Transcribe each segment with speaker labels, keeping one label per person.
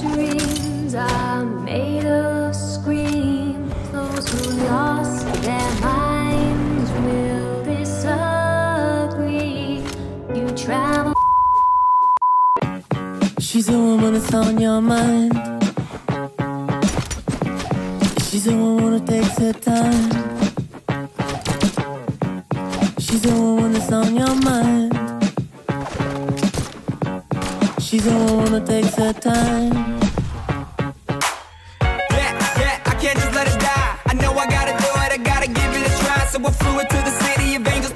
Speaker 1: Dreams are made of screams. Those who lost their minds will disagree. You travel.
Speaker 2: She's the woman that's on your mind. She's the woman that takes her time. She's the woman that's on your mind. She's the one that takes her time.
Speaker 3: Yeah, yeah, I can't just let it die. I know I gotta do it, I gotta give it a try. So I flew it to the city of angels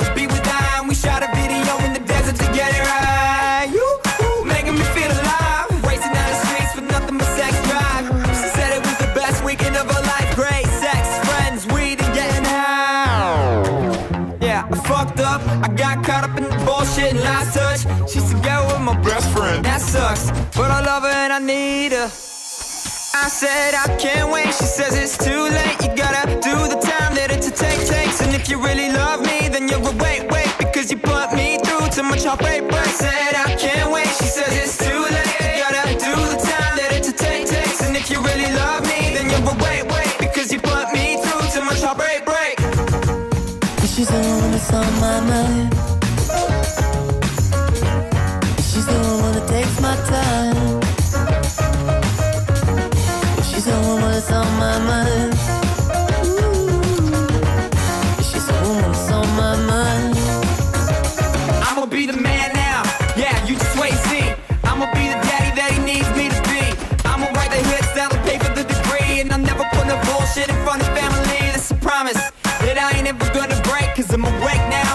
Speaker 3: the and last touch. She's together with my best friend. That sucks, but I love her and I need her. I said I can't wait. She says it's too late. You gotta do the time that it to take takes. And if you really love me, then you will wait, wait, because you put me through too much heartbreak. But I said I can't wait. She says it's too late. You gotta do the time that it to take takes. And if you really love me, then you will wait, wait, because you put me through too much heartbreak. Break.
Speaker 2: She's the one that's on my mind.
Speaker 3: Ever gonna break. Cause I'm awake now